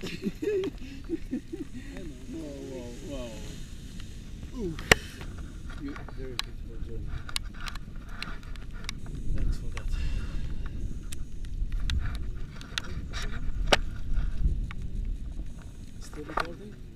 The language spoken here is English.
whoa, whoa, whoa. Ooh. You, there very beautiful journey. Thanks for that. Still recording?